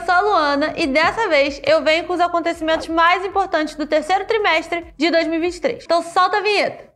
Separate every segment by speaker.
Speaker 1: eu sou a Luana e dessa vez eu venho com os acontecimentos mais importantes do terceiro trimestre de 2023. Então solta a vinheta!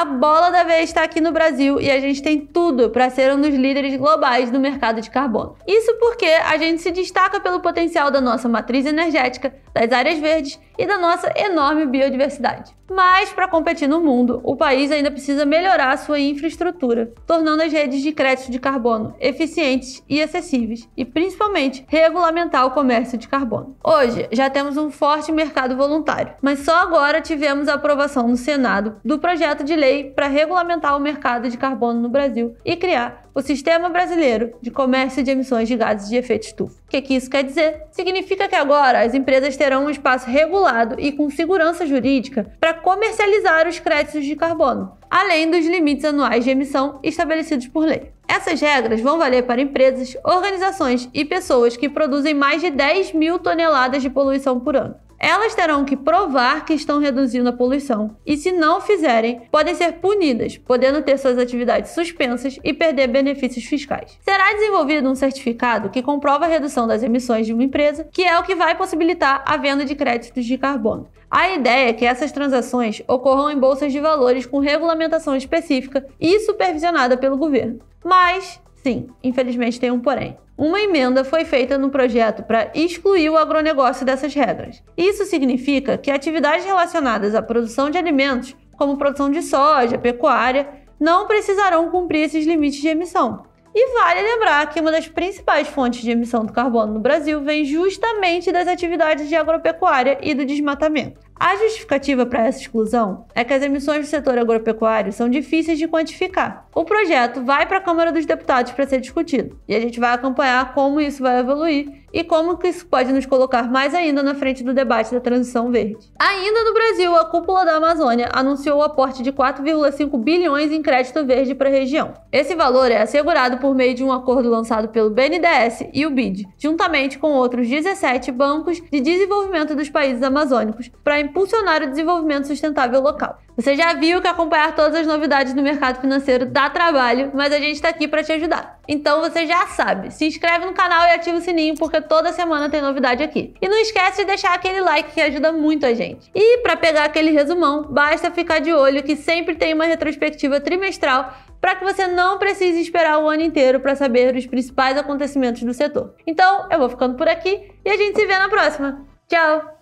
Speaker 1: A bola da vez está aqui no Brasil e a gente tem tudo para ser um dos líderes globais do mercado de carbono. Isso porque a gente se destaca pelo potencial da nossa matriz energética, das áreas verdes e da nossa enorme biodiversidade. Mas para competir no mundo, o país ainda precisa melhorar sua infraestrutura, tornando as redes de crédito de carbono eficientes e acessíveis e principalmente regulamentar o comércio de carbono. Hoje já temos um forte mercado voluntário, mas só agora tivemos a aprovação no Senado do projeto de lei para regulamentar o mercado de carbono no Brasil e criar o Sistema Brasileiro de Comércio de Emissões de Gases de Efeito Estufa. O que, que isso quer dizer? Significa que agora as empresas terão um espaço regulado e com segurança jurídica para comercializar os créditos de carbono, além dos limites anuais de emissão estabelecidos por lei. Essas regras vão valer para empresas, organizações e pessoas que produzem mais de 10 mil toneladas de poluição por ano. Elas terão que provar que estão reduzindo a poluição e, se não fizerem, podem ser punidas, podendo ter suas atividades suspensas e perder benefícios fiscais. Será desenvolvido um certificado que comprova a redução das emissões de uma empresa, que é o que vai possibilitar a venda de créditos de carbono. A ideia é que essas transações ocorram em bolsas de valores com regulamentação específica e supervisionada pelo governo. Mas, sim, infelizmente tem um porém uma emenda foi feita no projeto para excluir o agronegócio dessas regras. Isso significa que atividades relacionadas à produção de alimentos, como produção de soja, pecuária, não precisarão cumprir esses limites de emissão. E vale lembrar que uma das principais fontes de emissão do carbono no Brasil vem justamente das atividades de agropecuária e do desmatamento. A justificativa para essa exclusão é que as emissões do setor agropecuário são difíceis de quantificar. O projeto vai para a Câmara dos Deputados para ser discutido e a gente vai acompanhar como isso vai evoluir e como que isso pode nos colocar mais ainda na frente do debate da transição verde. Ainda no Brasil, a cúpula da Amazônia anunciou o aporte de 4,5 bilhões em crédito verde para a região. Esse valor é assegurado por meio de um acordo lançado pelo BNDES e o BID, juntamente com outros 17 bancos de desenvolvimento dos países amazônicos, para impulsionar o desenvolvimento sustentável local. Você já viu que acompanhar todas as novidades do mercado financeiro dá trabalho, mas a gente está aqui para te ajudar. Então você já sabe, se inscreve no canal e ativa o sininho porque toda semana tem novidade aqui. E não esquece de deixar aquele like que ajuda muito a gente. E para pegar aquele resumão, basta ficar de olho que sempre tem uma retrospectiva trimestral para que você não precise esperar o ano inteiro para saber os principais acontecimentos do setor. Então, eu vou ficando por aqui e a gente se vê na próxima. Tchau!